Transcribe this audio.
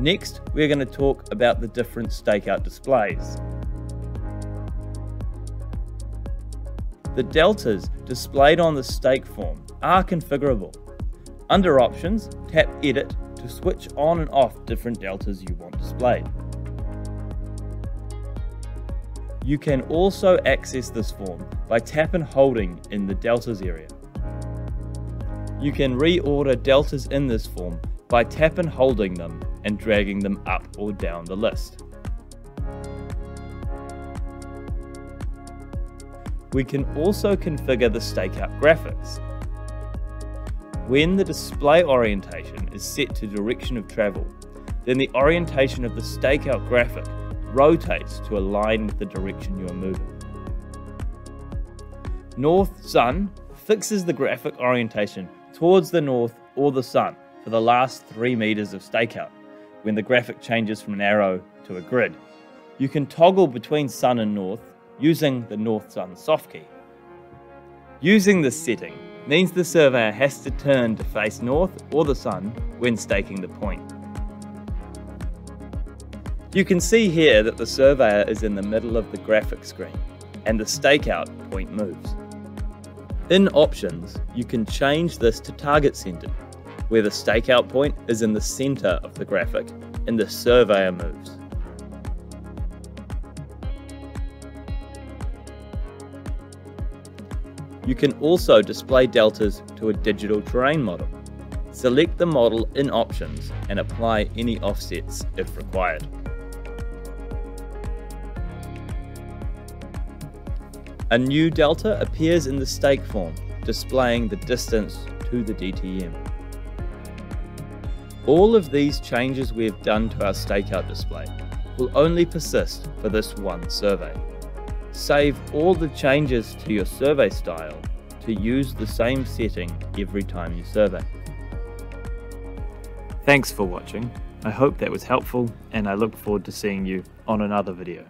Next, we're going to talk about the different stakeout displays. The deltas displayed on the stake form are configurable. Under Options, tap Edit to switch on and off different deltas you want displayed. You can also access this form by tap and holding in the deltas area. You can reorder deltas in this form by tap and holding them and dragging them up or down the list. We can also configure the stakeout graphics. When the display orientation is set to direction of travel, then the orientation of the stakeout graphic rotates to align with the direction you are moving. North Sun fixes the graphic orientation towards the north or the sun for the last 3 meters of stakeout when the graphic changes from an arrow to a grid. You can toggle between sun and north using the North Sun soft key. Using this setting means the surveyor has to turn to face north or the sun when staking the point. You can see here that the surveyor is in the middle of the graphic screen and the stakeout point moves. In options, you can change this to target centered, where the stakeout point is in the center of the graphic and the surveyor moves. You can also display deltas to a digital terrain model. Select the model in options and apply any offsets if required. A new delta appears in the stake form, displaying the distance to the DTM. All of these changes we have done to our stakeout display will only persist for this one survey. Save all the changes to your survey style to use the same setting every time you survey. Thanks for watching. I hope that was helpful and I look forward to seeing you on another video.